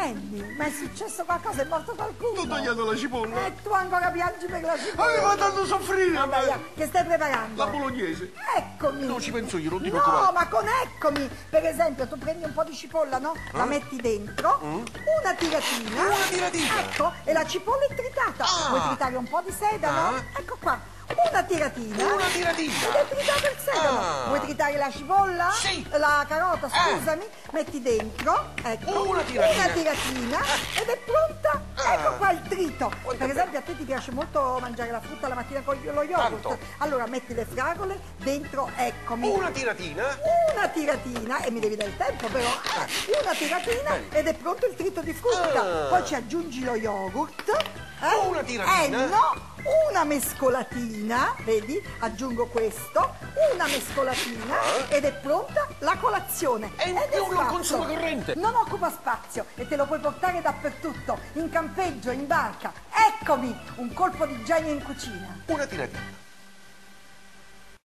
Andy, ma è successo qualcosa? È morto qualcuno? Ho tagliato la cipolla. E tu ancora piangi per la cipolla? Aveva tanto soffrire Vabbè, me. che stai preparando? La bolognese. Eccomi. Non ci penso io, non ti No, preoccupare. ma con eccomi. Per esempio, tu prendi un po' di cipolla, no? La metti dentro, una tiratina. Mm? Una tiratina? Ecco, e la cipolla è tritata. Ah. Vuoi tritare un po' di sedano? Ah. Ecco qua. Una tiratina. Una tiratina? Ed è tritato il sedano. Ah. Vuoi tritare la cipolla? Sì. La carota, Eh. scusami. Metti dentro, ecco. Una tiratina. Una tiratina. Ed è pronta. Ah. Ecco qua il trito. Quanto per esempio, a te ti piace molto mangiare la frutta la mattina con lo yogurt. Tanto. Allora metti le fragole dentro, eccomi. Una tiratina? Una tiratina, e mi devi dare il tempo però, eh, una tiratina Bene. ed è pronto il trito di frutta. Ah. Poi ci aggiungi lo yogurt. eh? Una tiratina? Eh no, una mescolatina, vedi? Aggiungo questo, una mescolatina ed è pronta la colazione. E in Ed è più non consuma corrente. Non occupa spazio e te lo puoi portare dappertutto, in campeggio, in barca. Eccomi, un colpo di genio in cucina. Una tiratina.